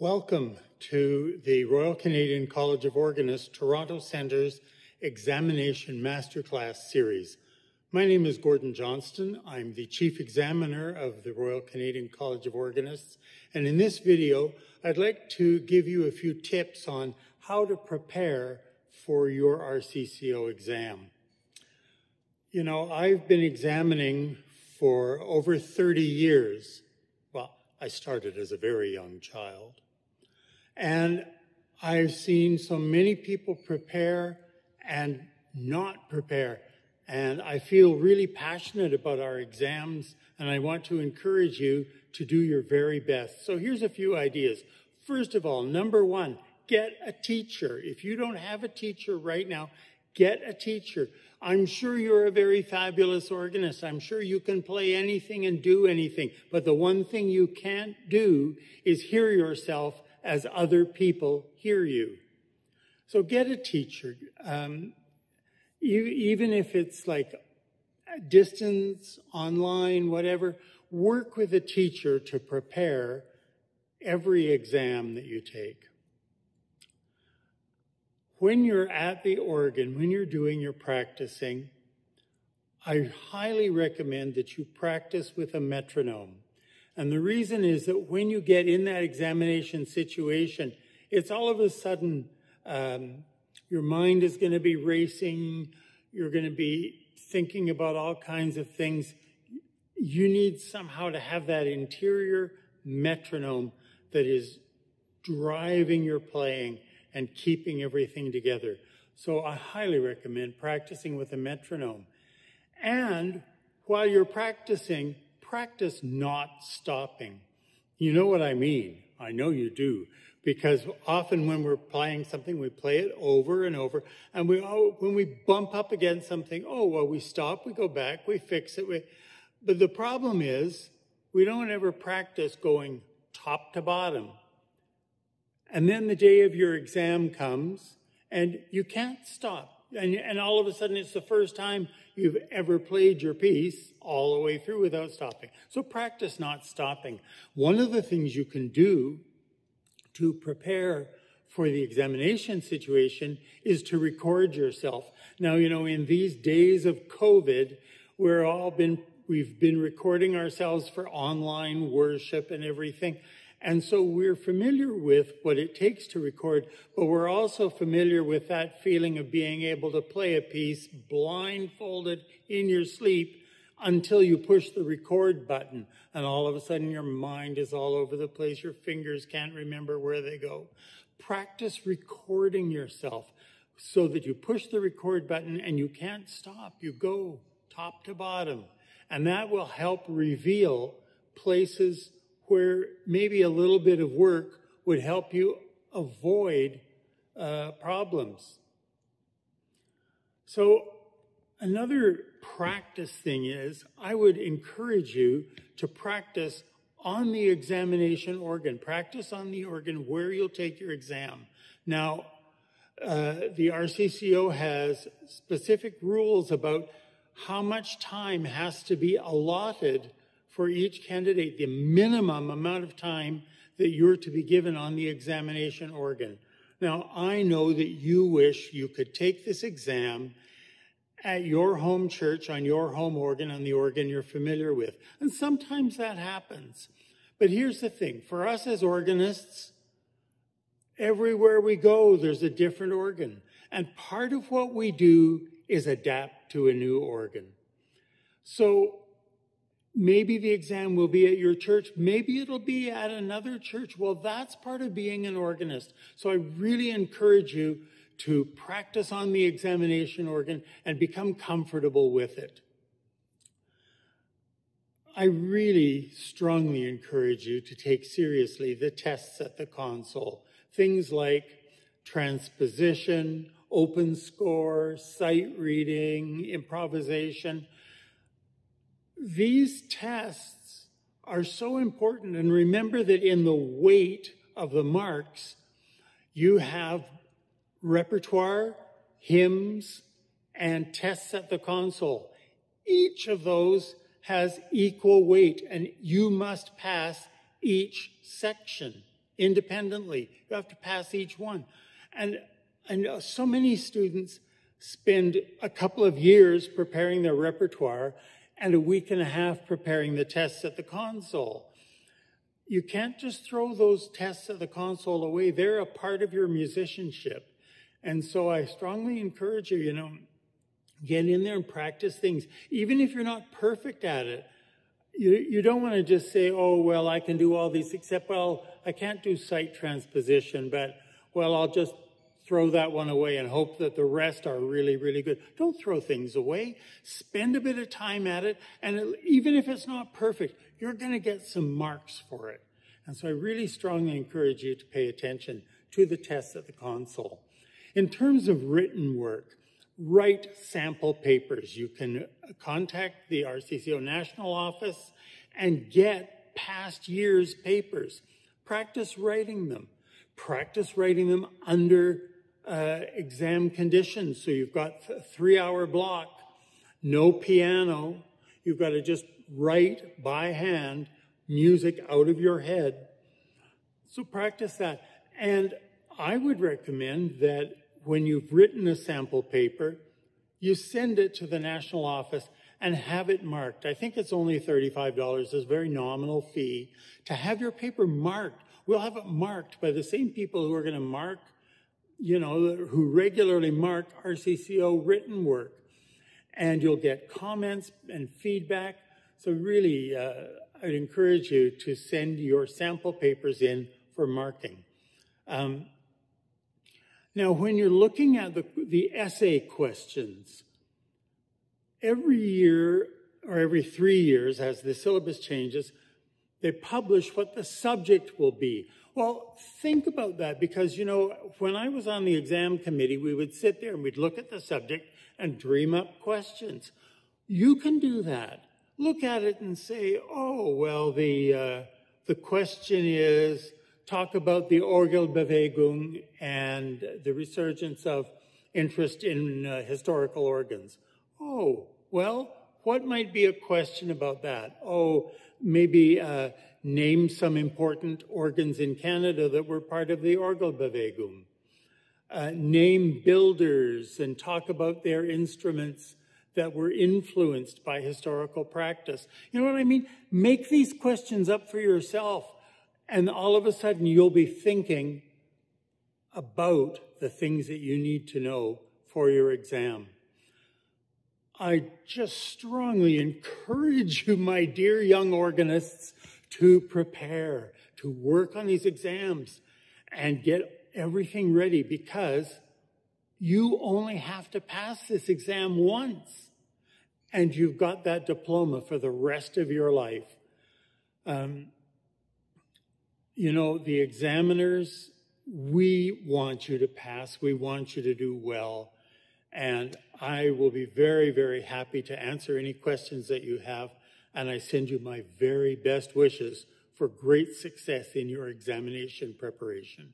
Welcome to the Royal Canadian College of Organists Toronto Centre's Examination Masterclass Series. My name is Gordon Johnston. I'm the Chief Examiner of the Royal Canadian College of Organists. And in this video, I'd like to give you a few tips on how to prepare for your RCCO exam. You know, I've been examining for over 30 years. Well, I started as a very young child. And I've seen so many people prepare and not prepare. And I feel really passionate about our exams, and I want to encourage you to do your very best. So here's a few ideas. First of all, number one, get a teacher. If you don't have a teacher right now, get a teacher. I'm sure you're a very fabulous organist. I'm sure you can play anything and do anything. But the one thing you can't do is hear yourself as other people hear you. So get a teacher. Um, even if it's like distance, online, whatever, work with a teacher to prepare every exam that you take. When you're at the organ, when you're doing your practicing, I highly recommend that you practice with a metronome. And the reason is that when you get in that examination situation, it's all of a sudden um, your mind is going to be racing. You're going to be thinking about all kinds of things. You need somehow to have that interior metronome that is driving your playing and keeping everything together. So I highly recommend practicing with a metronome. And while you're practicing, practice not stopping. You know what I mean. I know you do because often when we're playing something, we play it over and over. And we, oh, when we bump up against something, oh, well, we stop, we go back, we fix it. We, but the problem is we don't ever practice going top to bottom. And then the day of your exam comes and you can't stop. And, and all of a sudden it's the first time you've ever played your piece all the way through without stopping. So practice not stopping. One of the things you can do to prepare for the examination situation is to record yourself. Now, you know, in these days of COVID, we're all been, we've been recording ourselves for online worship and everything. And so we're familiar with what it takes to record, but we're also familiar with that feeling of being able to play a piece blindfolded in your sleep until you push the record button and all of a sudden your mind is all over the place. Your fingers can't remember where they go. Practice recording yourself so that you push the record button and you can't stop. You go top to bottom. And that will help reveal places where maybe a little bit of work would help you avoid uh, problems. So Another practice thing is I would encourage you to practice on the examination organ. Practice on the organ where you'll take your exam. Now, uh, the RCCO has specific rules about how much time has to be allotted for each candidate, the minimum amount of time that you're to be given on the examination organ. Now, I know that you wish you could take this exam at your home church on your home organ, on the organ you're familiar with. And sometimes that happens. But here's the thing for us as organists, everywhere we go, there's a different organ. And part of what we do is adapt to a new organ. So maybe the exam will be at your church. Maybe it'll be at another church. Well, that's part of being an organist. So I really encourage you to practice on the examination organ and become comfortable with it. I really strongly encourage you to take seriously the tests at the console. Things like transposition, open score, sight reading, improvisation. These tests are so important. And remember that in the weight of the marks, you have repertoire, hymns, and tests at the console. Each of those has equal weight, and you must pass each section independently. You have to pass each one. And, and so many students spend a couple of years preparing their repertoire and a week and a half preparing the tests at the console. You can't just throw those tests at the console away. They're a part of your musicianship. And so I strongly encourage you, you know, get in there and practice things. Even if you're not perfect at it, you, you don't want to just say, oh, well, I can do all these, except, well, I can't do sight transposition, but, well, I'll just throw that one away and hope that the rest are really, really good. Don't throw things away. Spend a bit of time at it. And even if it's not perfect, you're going to get some marks for it. And so I really strongly encourage you to pay attention to the tests at the console. In terms of written work, write sample papers. You can contact the RCCO national office and get past year's papers. Practice writing them. Practice writing them under uh, exam conditions. So you've got a three hour block, no piano. You've got to just write by hand music out of your head. So practice that. And I would recommend that when you've written a sample paper, you send it to the national office and have it marked. I think it's only $35. It's a very nominal fee to have your paper marked. We'll have it marked by the same people who are going to mark, you know, who regularly mark RCCO written work. And you'll get comments and feedback. So really, uh, I'd encourage you to send your sample papers in for marking. Um, now, when you're looking at the, the essay questions, every year or every three years, as the syllabus changes, they publish what the subject will be. Well, think about that because, you know, when I was on the exam committee, we would sit there and we'd look at the subject and dream up questions. You can do that. Look at it and say, oh, well, the, uh, the question is, talk about the Orgelbewegung and the resurgence of interest in uh, historical organs. Oh, well, what might be a question about that? Oh, maybe uh, name some important organs in Canada that were part of the Orgelbewegung. Uh, name builders and talk about their instruments that were influenced by historical practice. You know what I mean? Make these questions up for yourself and all of a sudden, you'll be thinking about the things that you need to know for your exam. I just strongly encourage you, my dear young organists, to prepare, to work on these exams and get everything ready because you only have to pass this exam once and you've got that diploma for the rest of your life. Um, you know, the examiners, we want you to pass. We want you to do well. And I will be very, very happy to answer any questions that you have. And I send you my very best wishes for great success in your examination preparation.